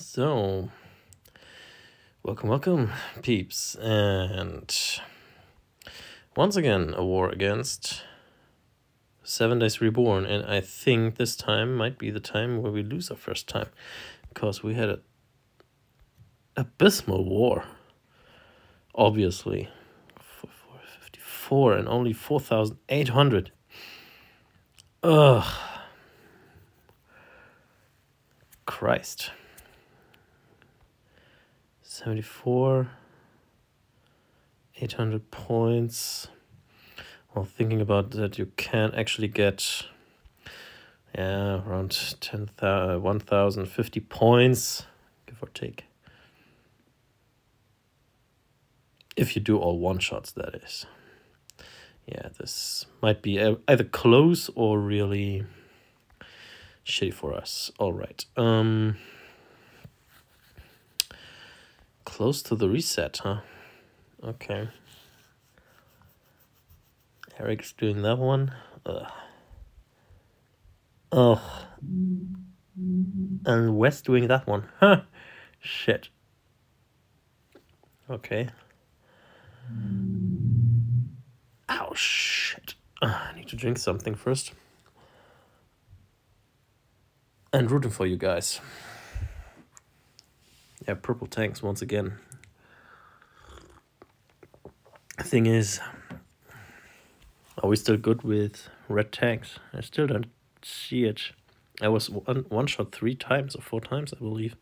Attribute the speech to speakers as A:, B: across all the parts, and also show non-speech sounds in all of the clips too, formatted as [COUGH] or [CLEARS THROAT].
A: So, welcome, welcome, peeps, and once again, a war against Seven Days Reborn, and I think this time might be the time where we lose our first time, because we had a abysmal war, obviously. 454 and only 4,800. Ugh. Christ. 74 800 points. Well thinking about that you can actually get yeah around 10,000 1050 points give or take. If you do all one shots that is. Yeah this might be either close or really shitty for us. All right um Close to the reset, huh? Okay. Eric's doing that one. Ugh. Oh. And West doing that one. [LAUGHS] Huh. Shit. Okay. Oh, shit. I need to drink something first. And rooting for you guys. Yeah, purple tanks once again. Thing is, are we still good with red tanks? I still don't see it. I was one, one shot three times or four times, I believe.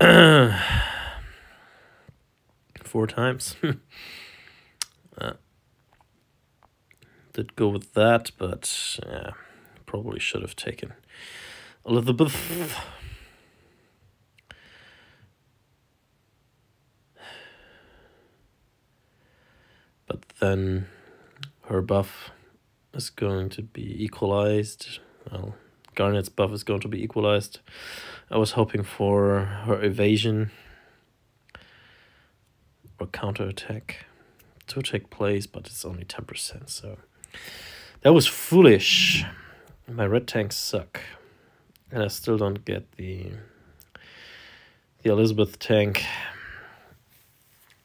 A: [COUGHS] four times. [LAUGHS] uh, did go with that, but yeah, probably should have taken a little bit. But then her buff is going to be equalized. Well, Garnet's buff is going to be equalized. I was hoping for her evasion or counterattack to take place, but it's only 10%, so that was foolish. My red tanks suck. And I still don't get the the Elizabeth tank.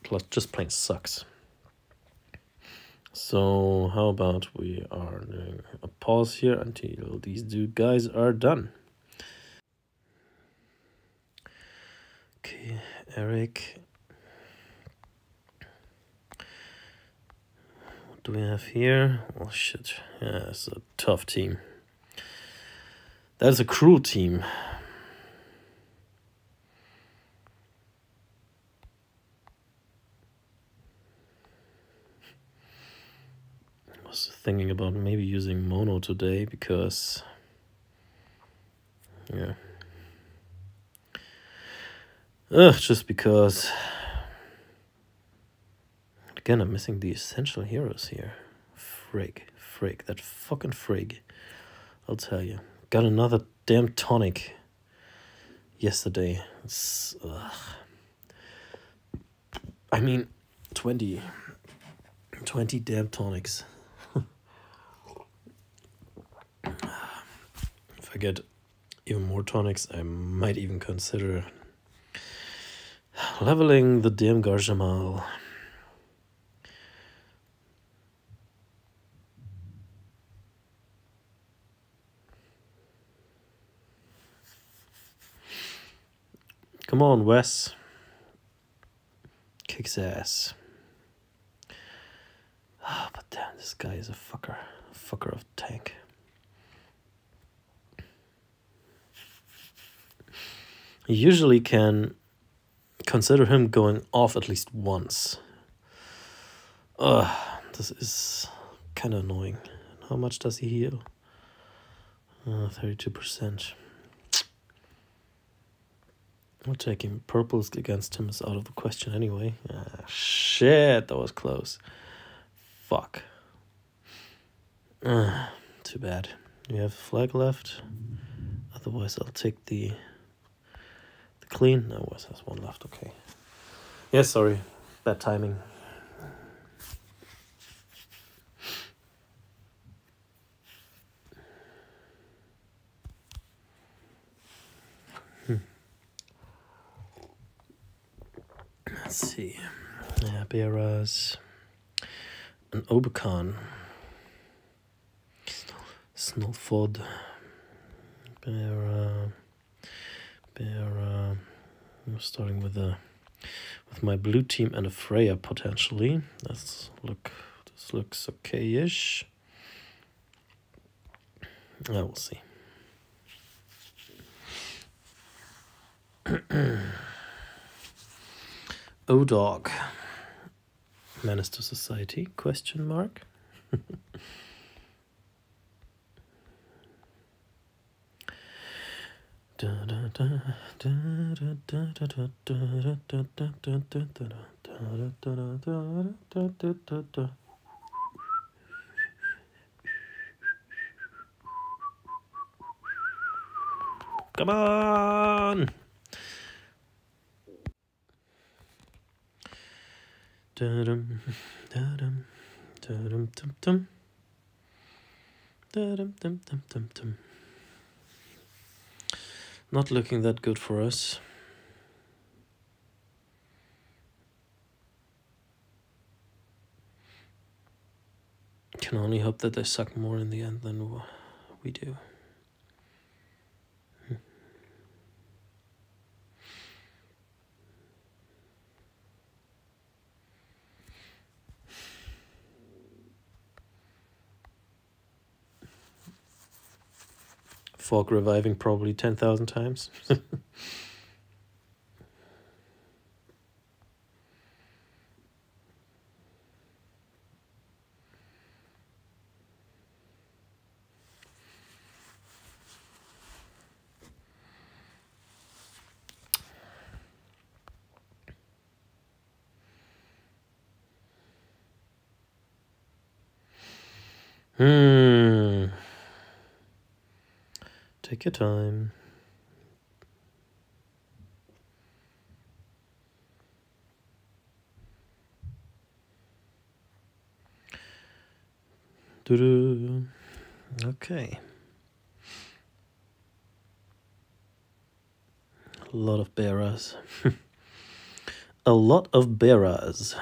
A: Plus just plain sucks. So how about we are doing a pause here until these two guys are done. Okay, Eric. What do we have here? Oh shit, yeah, it's a tough team. That's a cruel team. Thinking about maybe using mono today because yeah. Ugh, just because again I'm missing the essential heroes here. Frig frig that fucking frig I'll tell you. Got another damn tonic yesterday. It's ugh. I mean 20 20 damn tonics I get even more tonics, I might even consider leveling the damn Garjamal. Come on, Wes. Kicks ass. Ah, oh, but damn, this guy is a fucker. A fucker of tank. Usually can consider him going off at least once. Ugh, this is kind of annoying. How much does he heal? Uh, 32%. I'm taking purples against him is out of the question anyway. Ah, shit, that was close. Fuck. Uh, too bad. You have a flag left. Otherwise, I'll take the clean. No, oh, has one left. Okay. Yes, yeah, sorry. Bad timing. Hmm. Let's see. Yeah, Beras. An Obakan. Snowfod. Beras. Bera. I'm uh, starting with a with my blue team and a Freya potentially. Let's look this looks okay-ish. I will see. [CLEARS THROAT] O dog. Menace to society? Question mark. [LAUGHS] Come on! Da-dum, da-dum, da-dum, dum, dum. Da-dum, dum, dum, dum, dum. Not looking that good for us. Can only hope that they suck more in the end than we do. Fog reviving probably 10,000 times. [LAUGHS] hmm. Take your time. Okay. A lot of Beras. [LAUGHS] A lot of Beras.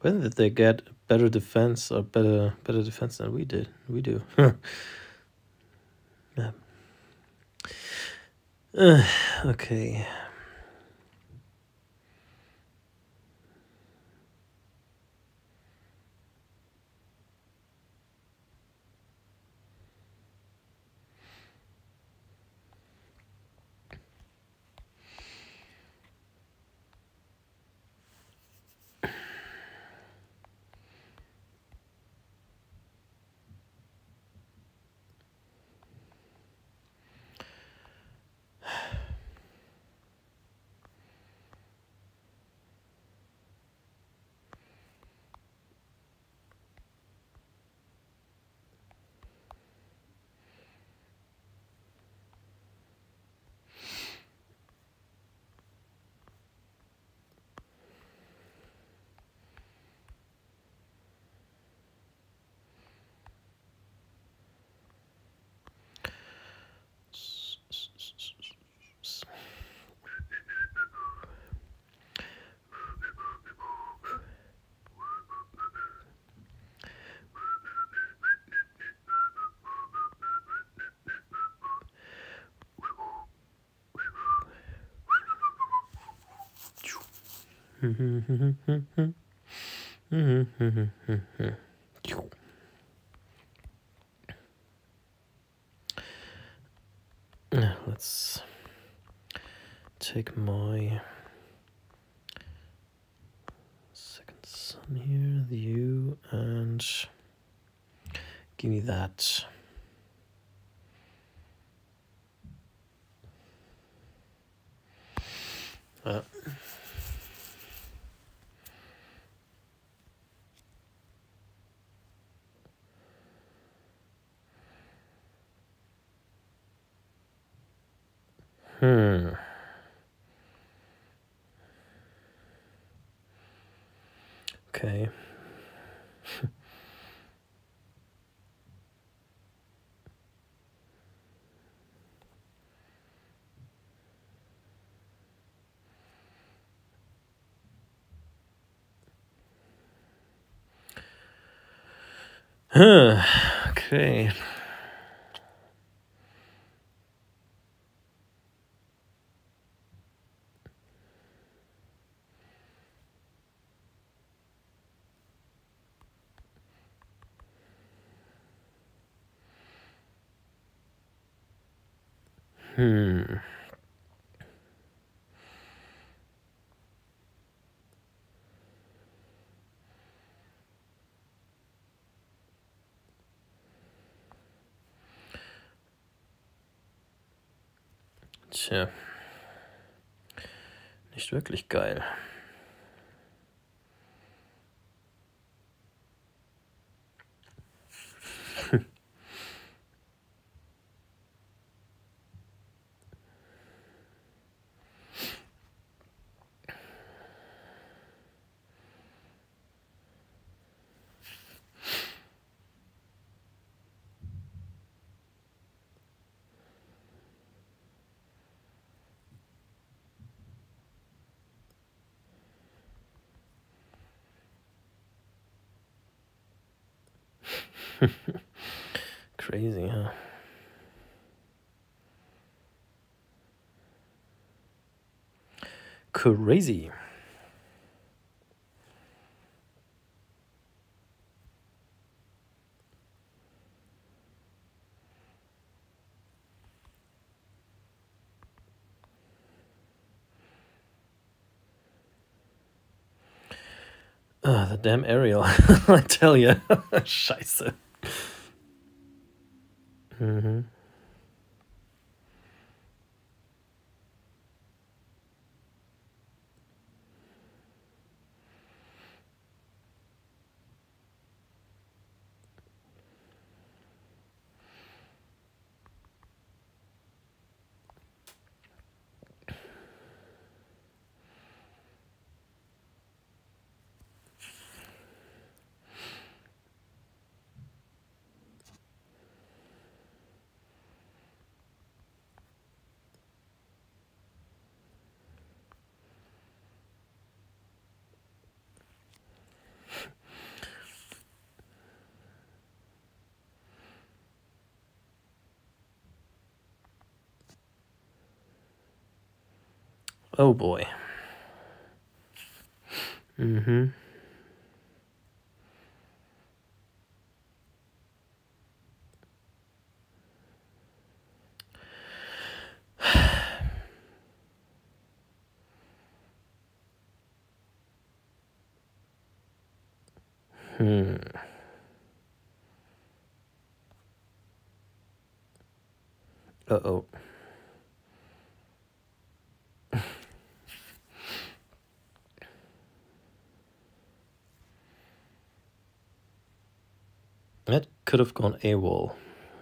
A: When did they get better defense or better better defense than we did? We do. [LAUGHS] yeah. Uh, [SIGHS] okay. My second son here, with you and give me that. Uh, hmm. Okay. [LAUGHS] Okay. [LAUGHS] Crazy, huh? Crazy. Ah, the damn Ariel. [LAUGHS] I tell you. [LAUGHS] Scheiße. Mhm. Oh boy. Mm-hmm. [SIGHS] Hmm. Uh-oh. That could have gone AWOL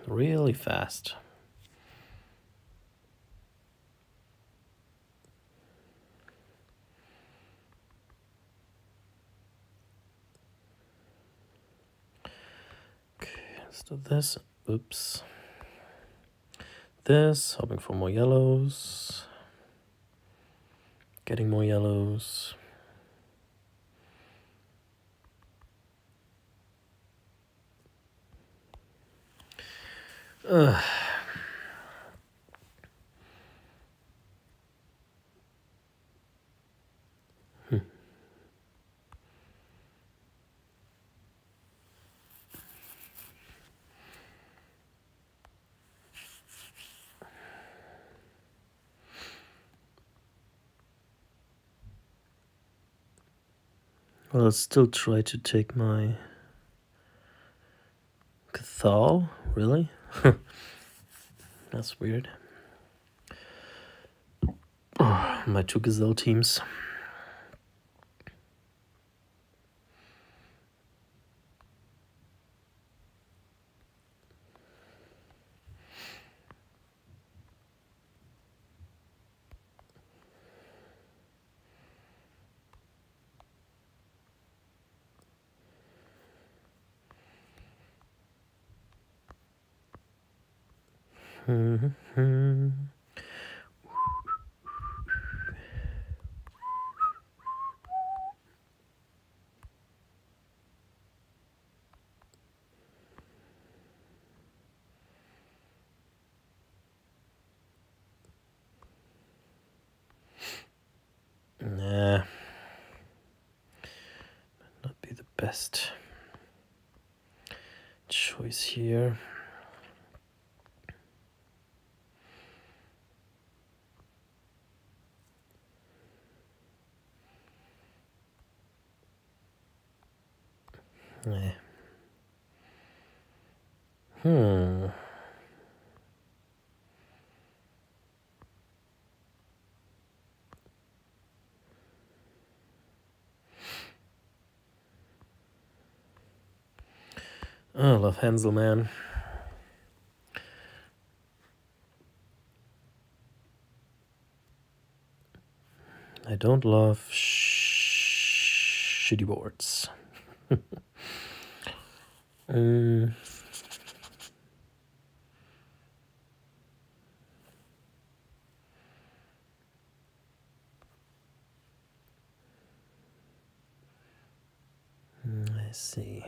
A: really fast. Okay, this. Oops. This, hoping for more yellows. Getting more yellows. Ugh. Hmm. I'll still try to take my Cathal, really? [LAUGHS] That's weird. [SIGHS] My two gazelle teams. Mm-hmm. Nah. Not be the best choice here. Yeah. Hmm. Oh, I love Hansel, man. I don't love sh shitty boards. [LAUGHS] um, I see.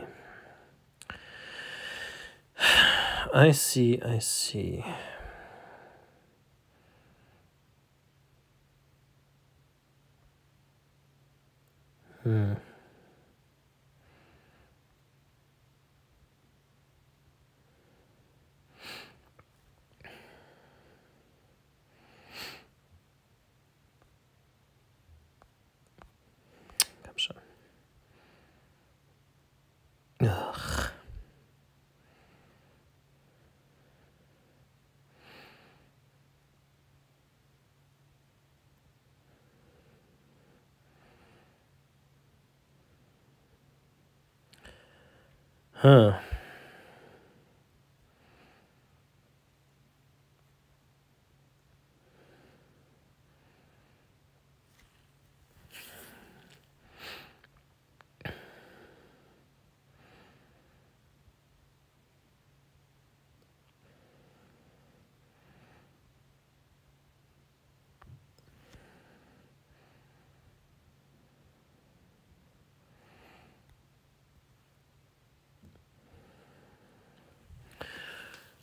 A: [SIGHS] I see, I see. Hmm. Huh.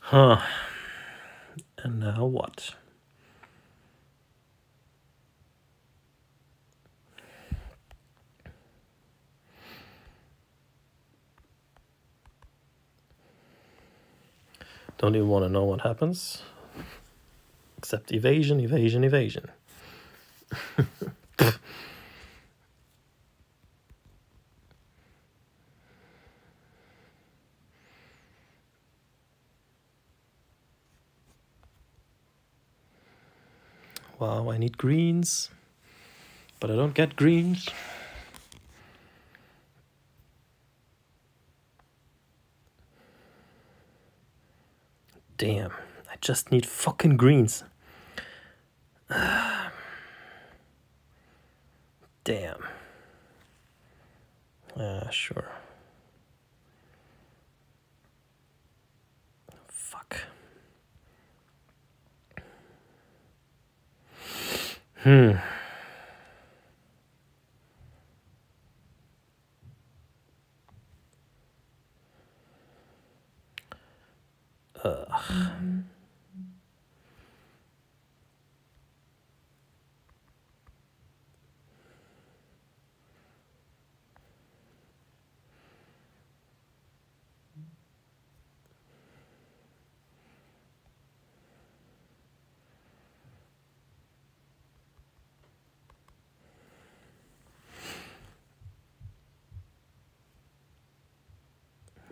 A: Huh. And now what? Don't even want to know what happens. Except evasion, evasion, evasion. [LAUGHS] Wow, I need greens. But I don't get greens. Damn, I just need fucking greens. [SIGHS] Damn. Ah, sure. Fuck. Hmm. Ugh.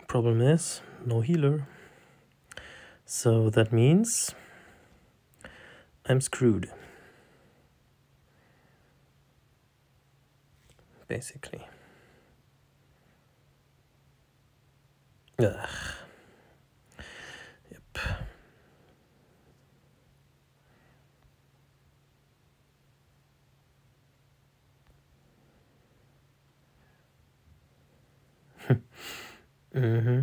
A: Problem is, no healer. So that means I'm screwed. Basically. Ugh. Yep. [LAUGHS] mm-hmm.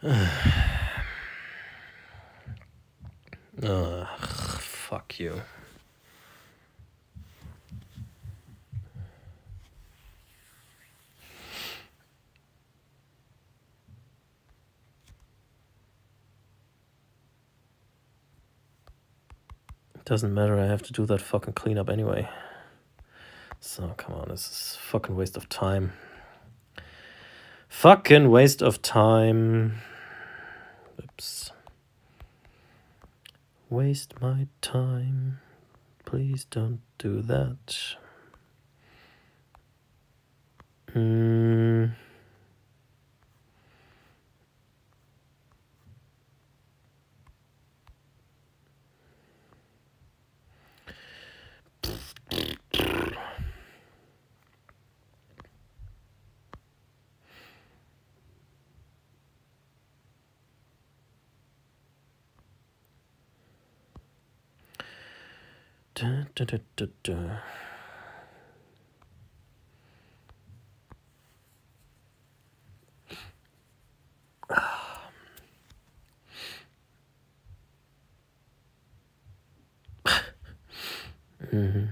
A: [SIGHS] Ugh, fuck you. Doesn't matter, I have to do that fucking cleanup anyway. So, come on, this is fucking waste of time. Fucking waste of time. Oops. Waste my time. Please don't do that. Hmm. Da, da, da, da, da. Mhm.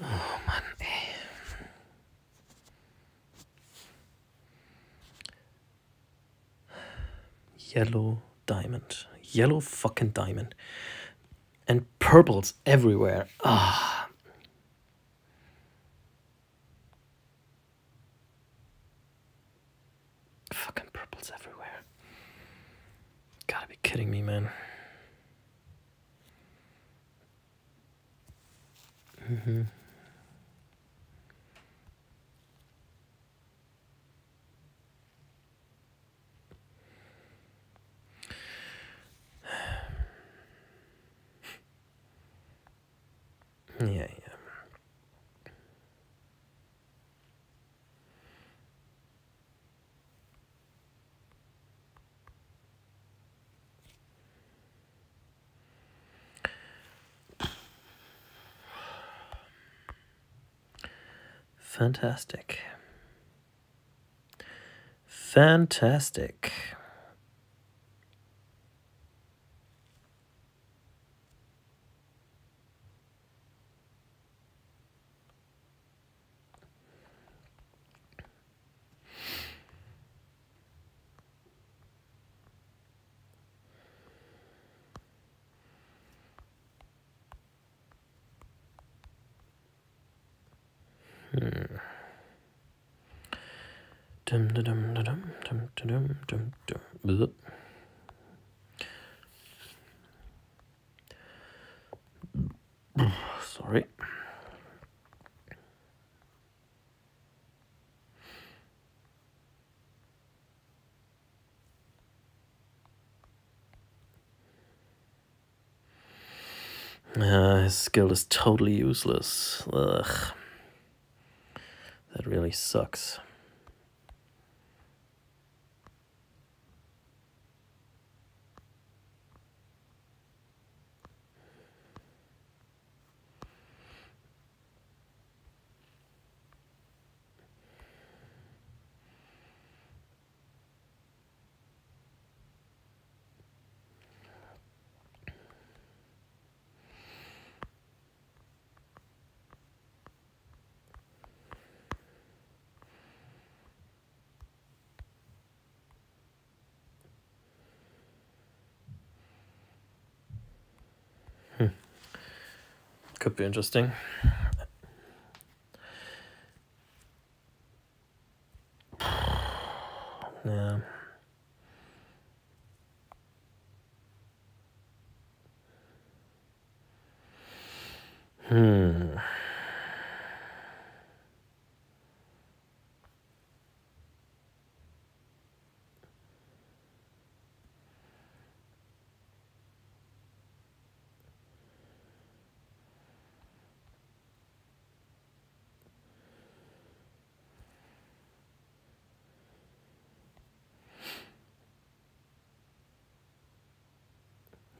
A: Oh Mann, ey. Yellow diamond. Yellow fucking diamond. And purples everywhere. Ah. Fucking purples everywhere. Gotta be kidding me, man. hmm Yeah, yeah. Fantastic. Fantastic. Dum Dum dum dum dum dum dum dum. Sorry. Uh, his skill is totally useless. Ugh. That really sucks. Could be interesting. Yeah. Hmm.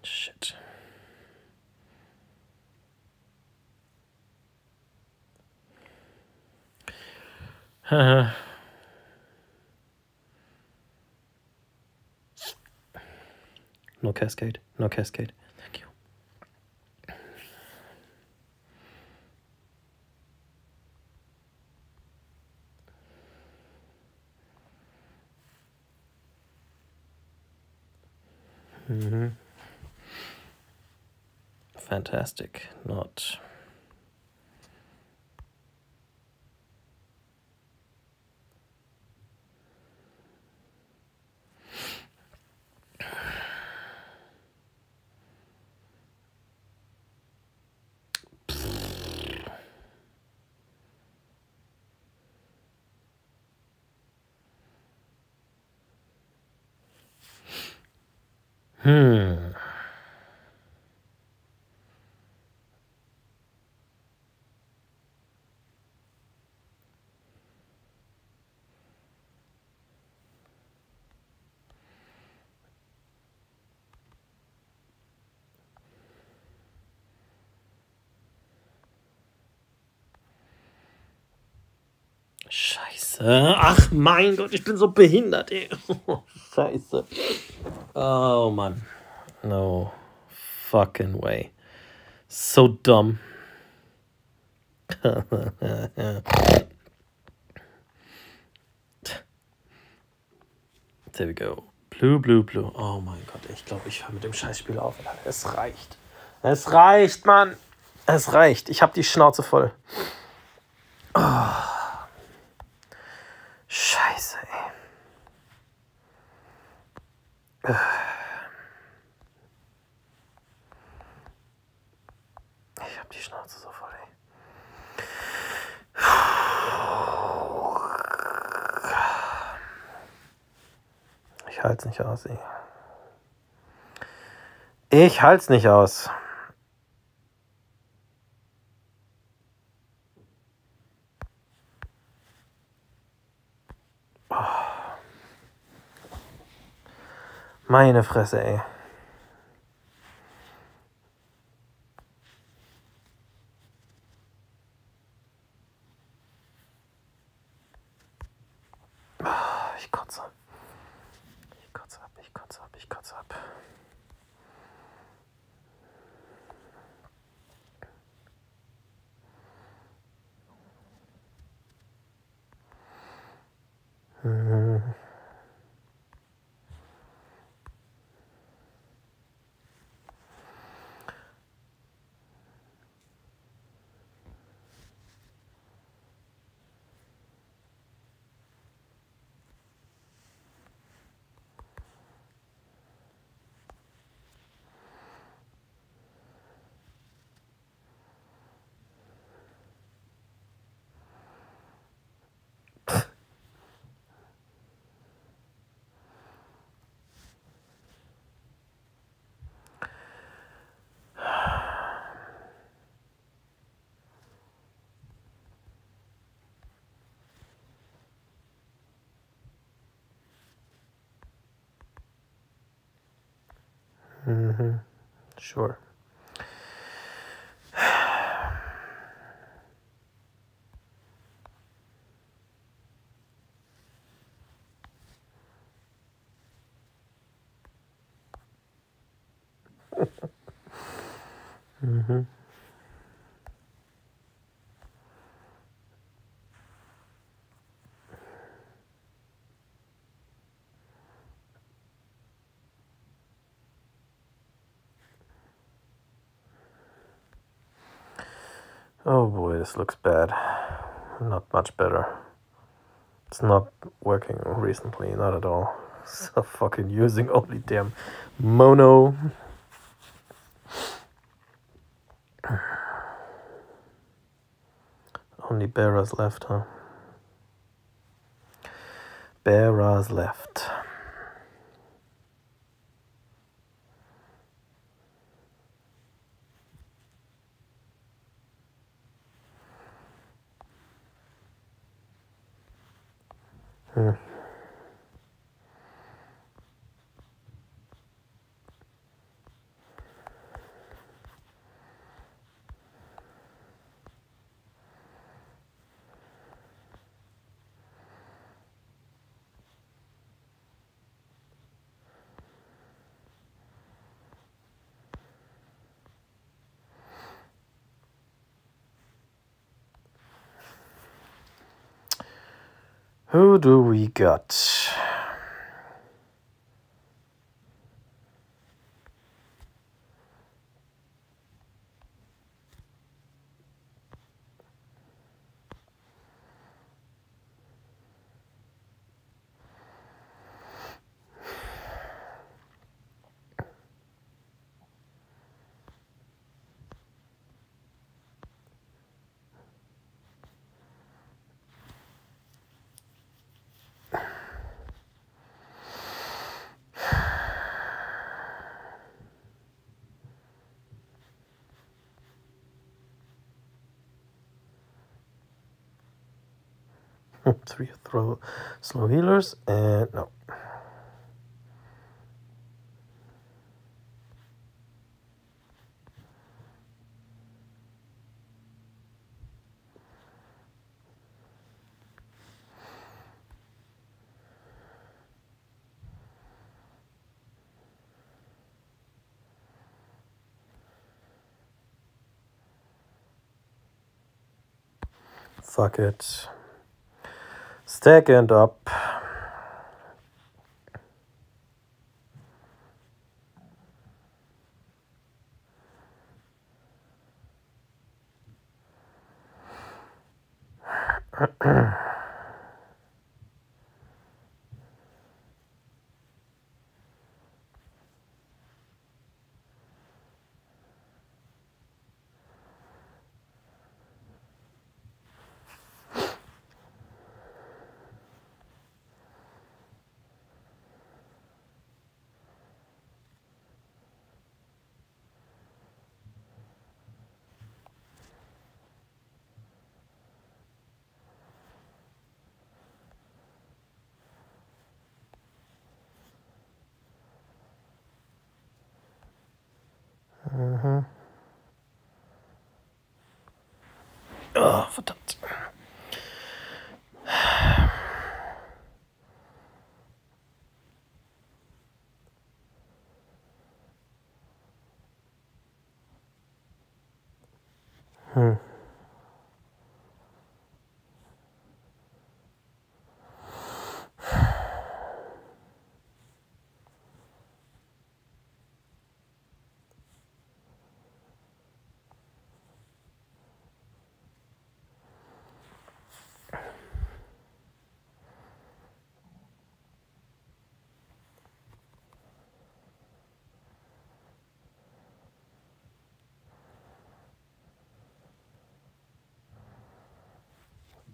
A: Shit. [SIGHS] No cascade. No cascade. Thank you. hmm Fantastic. Not. Hmm. Ach mein Gott, ich bin so behindert, ey. [LAUGHS] Scheiße. Oh Mann. No fucking way. So dumb. There we go. Blue, blue, blue. Oh mein Gott, ich glaube, ich höre mit dem Scheißspiel auf. Es reicht. Es reicht, Mann. Es reicht. Ich habe die Schnauze voll. Oh. Scheiße, ey. Ich hab die Schnauze so voll, ey. Ich halt's nicht aus, ey. Ich halt's nicht aus. Meine Fresse, ey. Ah, Ich kotze. Mhm. Sure. Oh boy, this looks bad. Not much better. It's not working recently, not at all. [LAUGHS] So fucking using only damn mono. Only Beras left, huh? Beras left. Hmm. Who do we got? [LAUGHS] Three throw slow healers and no. Fuck it. Stack and up. Oh, verdammt.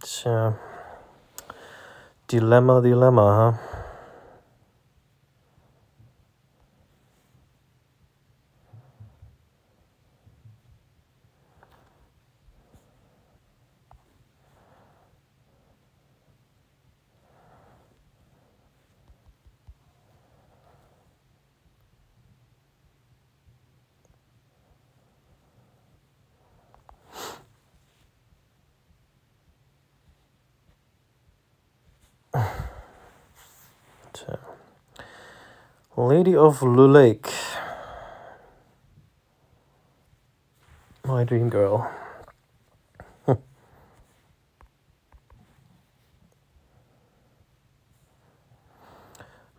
A: Tja. Dilemma, Dilemma, huh? Of Lulake. My dream girl. [LAUGHS]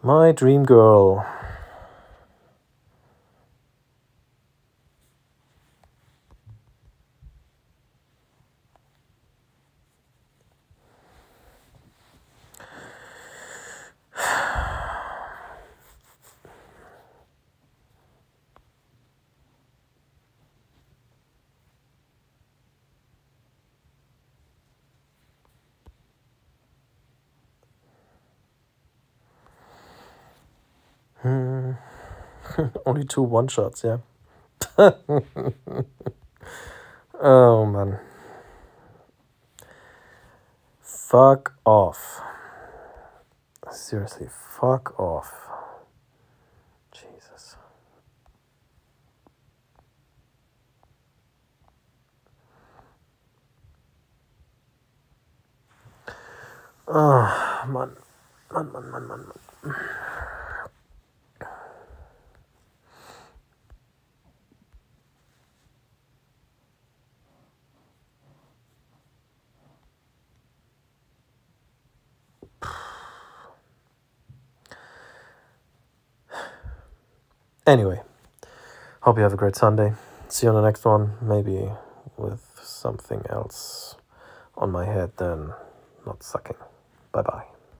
A: My dream girl. Hmm. [LAUGHS] Only two one shots, yeah. [LAUGHS] oh man. Fuck off. Seriously, fuck off. Jesus. Oh, man. Man, man, man, man, man. Anyway, hope you have a great Sunday. See you on the next one, maybe with something else on my head than not sucking. Bye bye.